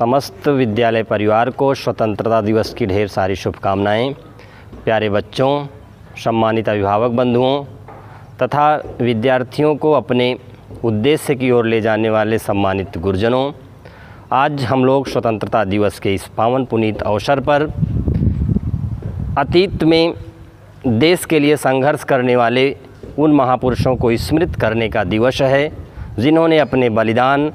समस्त विद्यालय परिवार को स्वतंत्रता दिवस की ढेर सारी शुभकामनाएँ। प्यारे बच्चों, सम्मानित अभिभावक बंधुओं, तथा विद्यार्थियों को अपने उद्देश्य की ओर ले जाने वाले सम्मानित गुरुजनों, आज हम लोग स्वतंत्रता दिवस के इस पावन पुनीत अवसर पर अतीत में देश के लिए संघर्ष करने वाले उन महापुरुषों को स्मृत करने का दिवस है, जिन्होंने अपने बलिदान,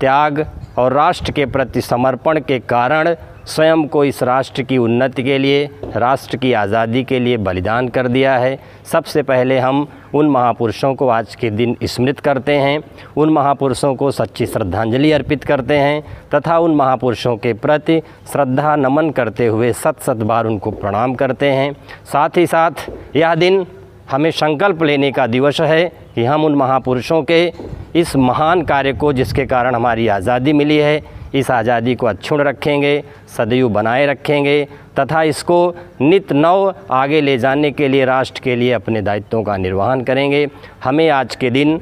त्याग और राष्ट्र के प्रति समर्पण के कारण स्वयं को इस राष्ट्र की उन्नति के लिए, राष्ट्र की आज़ादी के लिए बलिदान कर दिया है। सबसे पहले हम उन महापुरुषों को आज के दिन स्मृत करते हैं। उन महापुरुषों को सच्ची श्रद्धांजलि अर्पित करते हैं तथा उन महापुरुषों के प्रति श्रद्धा नमन करते हुए सत सत बार उनको प्रणाम करते हैं। साथ ही साथ यह दिन हमें संकल्प लेने का दिवस है कि हम उन महापुरुषों के इस महान कार्य को, जिसके कारण हमारी आज़ादी मिली है, इस आज़ादी को अक्षुण रखेंगे, सदैव बनाए रखेंगे, तथा इसको नित नव आगे ले जाने के लिए, राष्ट्र के लिए अपने दायित्वों का निर्वहन करेंगे। हमें आज के दिन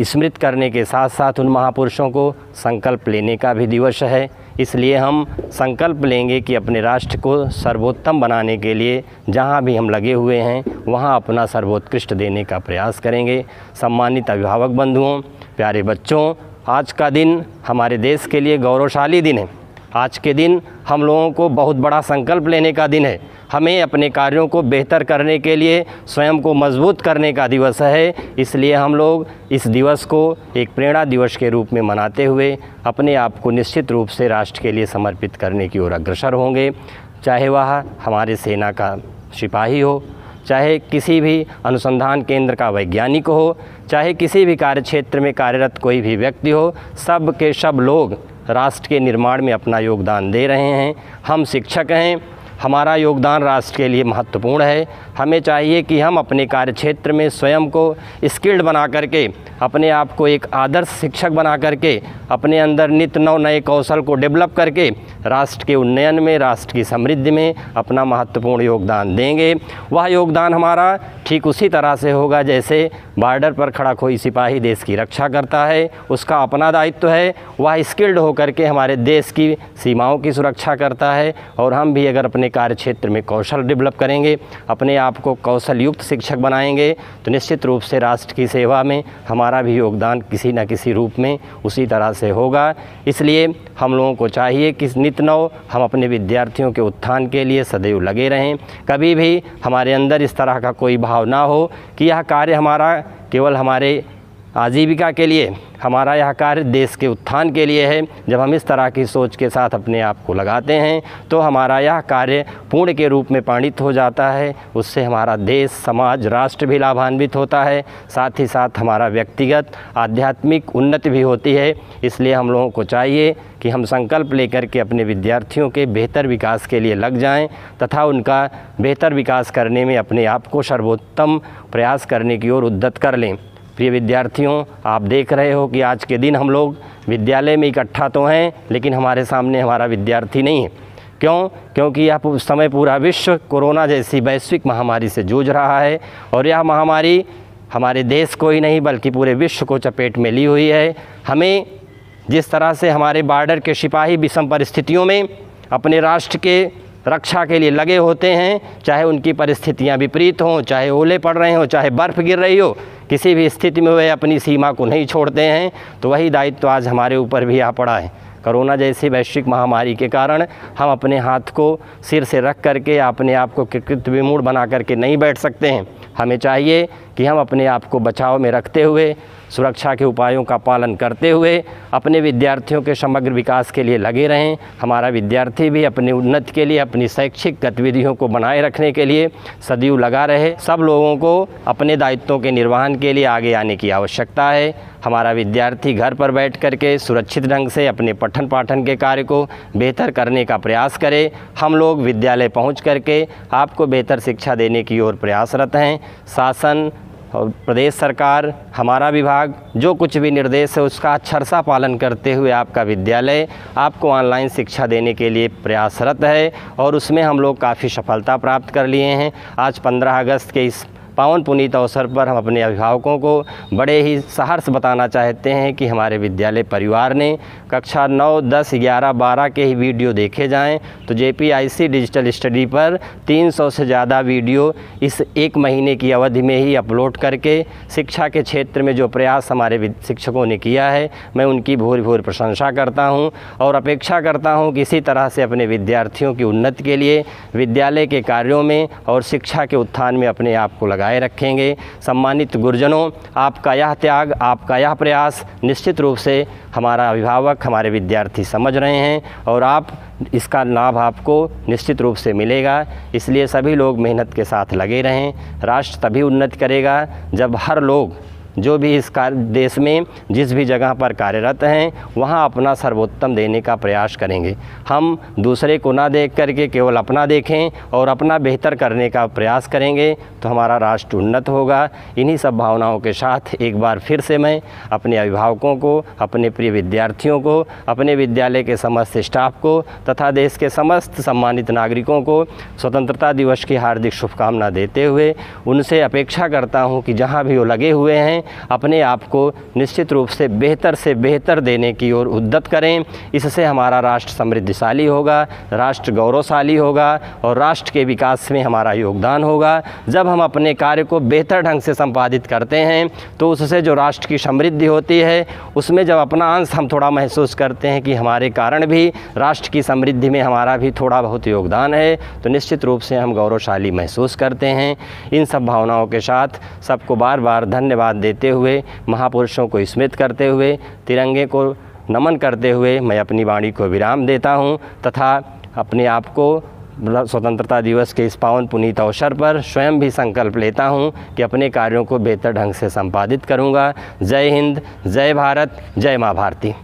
स्मृत करने के साथ साथ उन महापुरुषों को संकल्प लेने का भी दिवस है। इसलिए हम संकल्प लेंगे कि अपने राष्ट्र को सर्वोत्तम बनाने के लिए जहाँ भी हम लगे हुए हैं, वहाँ अपना सर्वोत्कृष्ट देने का प्रयास करेंगे। सम्मानित अभिभावक बंधुओं, प्यारे बच्चों, आज का दिन हमारे देश के लिए गौरवशाली दिन है। आज के दिन हम लोगों को बहुत बड़ा संकल्प लेने का दिन है। हमें अपने कार्यों को बेहतर करने के लिए, स्वयं को मज़बूत करने का दिवस है। इसलिए हम लोग इस दिवस को एक प्रेरणा दिवस के रूप में मनाते हुए अपने आप को निश्चित रूप से राष्ट्र के लिए समर्पित करने की ओर अग्रसर होंगे। चाहे वह हमारे सेना का सिपाही हो, चाहे किसी भी अनुसंधान केंद्र का वैज्ञानिक हो, चाहे किसी भी कार्य क्षेत्र में कार्यरत कोई भी व्यक्ति हो, सब के सब लोग राष्ट्र के निर्माण में अपना योगदान दे रहे हैं। हम शिक्षक हैं। हमारा योगदान राष्ट्र के लिए महत्वपूर्ण है। हमें चाहिए कि हम अपने कार्य क्षेत्र में स्वयं को स्किल्ड बना करके, अपने आप को एक आदर्श शिक्षक बना करके, अपने अंदर नित नव नए कौशल को डेवलप करके, राष्ट्र के उन्नयन में, राष्ट्र की समृद्धि में अपना महत्वपूर्ण योगदान देंगे। वह योगदान हमारा ठीक उसी तरह से होगा जैसे बॉर्डर पर खड़ा कोई सिपाही देश की रक्षा करता है, उसका अपना दायित्व है, वह स्किल्ड होकर के हमारे देश की सीमाओं की सुरक्षा करता है और हम भी अगर अपने कार्य क्षेत्र में कौशल डेवलप करेंगे, अपने आप को कौशल युक्त शिक्षक बनाएँगे तो निश्चित रूप से राष्ट्र की सेवा में हमारा भी योगदान किसी न किसी रूप में उसी तरह से होगा। इसलिए हम लोगों को चाहिए कि नित नव हम अपने विद्यार्थियों के उत्थान के लिए सदैव लगे रहें। कभी भी हमारे अंदर इस तरह का कोई भाव ना हो कि यह कार्य हमारा केवल हमारे आजीविका के लिए, हमारा यह कार्य देश के उत्थान के लिए है। जब हम इस तरह की सोच के साथ अपने आप को लगाते हैं तो हमारा यह कार्य पूर्ण के रूप में पाणित हो जाता है। उससे हमारा देश, समाज, राष्ट्र भी लाभान्वित होता है। साथ ही साथ हमारा व्यक्तिगत, आध्यात्मिक उन्नति भी होती है। इसलिए हम लोगों को चाहिए कि हम संकल्प लेकर के अपने विद्यार्थियों के बेहतर विकास के लिए लग जाएँ, तथा उनका बेहतर विकास करने में अपने आप को सर्वोत्तम प्रयास करने की ओर उद्दत कर लें। प्रिय विद्यार्थियों, आप देख रहे हो कि आज के दिन हम लोग विद्यालय में इकट्ठा तो हैं, लेकिन हमारे सामने हमारा विद्यार्थी नहीं है। क्यों? क्योंकि यह समय पूरा विश्व कोरोना जैसी वैश्विक महामारी से जूझ रहा है, और यह महामारी हमारे देश को ही नहीं, बल्कि पूरे विश्व को चपेट में ली हुई है। हमें जिस तरह से हमारे बॉर्डर के सिपाही विषम परिस्थितियों में अपने राष्ट्र के रक्षा के लिए लगे होते हैं, चाहे उनकी परिस्थितियाँ विपरीत हों, चाहे ओले पड़ रहे हों, चाहे बर्फ़ गिर रही हो, किसी भी स्थिति में वे अपनी सीमा को नहीं छोड़ते हैं। तो वही दायित्व आज हमारे ऊपर भी आ पड़ा है। कोरोना जैसी वैश्विक महामारी के कारण हम अपने हाथ को सिर से रख करके, अपने आप को कृत विमूढ़ बना करके नहीं बैठ सकते हैं। हमें चाहिए कि हम अपने आप को बचाव में रखते हुए, सुरक्षा के उपायों का पालन करते हुए, अपने विद्यार्थियों के समग्र विकास के लिए लगे रहें, हमारा विद्यार्थी भी अपनी उन्नति के लिए, अपनी शैक्षिक गतिविधियों को बनाए रखने के लिए सदैव लगा रहे। सब लोगों को अपने दायित्वों के निर्वहन के लिए आगे आने की आवश्यकता है। हमारा विद्यार्थी घर पर बैठ कर के सुरक्षित ढंग से अपने पठन पाठन के कार्य को बेहतर करने का प्रयास करे। हम लोग विद्यालय पहुँच करके आपको बेहतर शिक्षा देने की ओर प्रयासरत हैं। शासन और प्रदेश सरकार, हमारा विभाग, जो कुछ भी निर्देश है उसका अक्षरसा पालन करते हुए आपका विद्यालय आपको ऑनलाइन शिक्षा देने के लिए प्रयासरत है और उसमें हम लोग काफ़ी सफलता प्राप्त कर लिए हैं। आज 15 अगस्त के इस पावन पुनीत अवसर पर हम अपने अभिभावकों को बड़े ही सहर्ष बताना चाहते हैं कि हमारे विद्यालय परिवार ने कक्षा 9, 10, 11, 12 के ही वीडियो देखे जाएँ। तो जेपीआईसी डिजिटल स्टडी पर 300 से ज़्यादा वीडियो इस एक महीने की अवधि में ही अपलोड करके शिक्षा के क्षेत्र में जो प्रयास हमारे शिक्षकों ने किया है मैं उनकी भूर भूर प्रशंसा करता हूँ और अपेक्षा करता हूँ कि इसी तरह से अपने विद्यार्थियों की उन्नति के लिए विद्यालय के कार्यों में और शिक्षा के उत्थान में अपने आप को लगाए। रखेंगे। सम्मानित गुरुजनों, आपका यह त्याग, आपका यह प्रयास निश्चित रूप से हमारा अभिभावक, हमारे विद्यार्थी समझ रहे हैं और आप, इसका लाभ आपको निश्चित रूप से मिलेगा। इसलिए सभी लोग मेहनत के साथ लगे रहें। राष्ट्र तभी उन्नति करेगा जब हर लोग जो भी इस कार्य देश में जिस भी जगह पर कार्यरत हैं, वहाँ अपना सर्वोत्तम देने का प्रयास करेंगे। हम दूसरे को ना देख करके केवल अपना देखें और अपना बेहतर करने का प्रयास करेंगे तो हमारा राष्ट्र उन्नत होगा। इन्हीं सब भावनाओं के साथ एक बार फिर से मैं अपने अभिभावकों को, अपने प्रिय विद्यार्थियों को, अपने विद्यालय के समस्त स्टाफ को तथा देश के समस्त सम्मानित नागरिकों को स्वतंत्रता दिवस की हार्दिक शुभकामना देते हुए उनसे अपेक्षा करता हूँ कि जहाँ भी वो लगे हुए हैं अपने आप को निश्चित रूप से बेहतर से बेहतर देने की ओर उद्दत करें। इससे हमारा राष्ट्र समृद्धशाली होगा, राष्ट्र गौरवशाली होगा और राष्ट्र के विकास में हमारा योगदान होगा। जब हम अपने कार्य को बेहतर ढंग से संपादित करते हैं तो उससे जो राष्ट्र की समृद्धि होती है, उसमें जब अपना अंश हम थोड़ा महसूस करते हैं कि हमारे कारण भी राष्ट्र की समृद्धि में हमारा भी थोड़ा बहुत योगदान है तो निश्चित रूप से हम गौरवशाली महसूस करते हैं। इन सब भावनाओं के साथ सबको बार बार धन्यवाद देते हुए, महापुरुषों को स्मृत करते हुए, तिरंगे को नमन करते हुए मैं अपनी वाणी को विराम देता हूँ तथा अपने आप को स्वतंत्रता दिवस के इस पावन पुनीत अवसर पर स्वयं भी संकल्प लेता हूँ कि अपने कार्यों को बेहतर ढंग से संपादित करूँगा। जय हिंद, जय भारत, जय माँ भारती।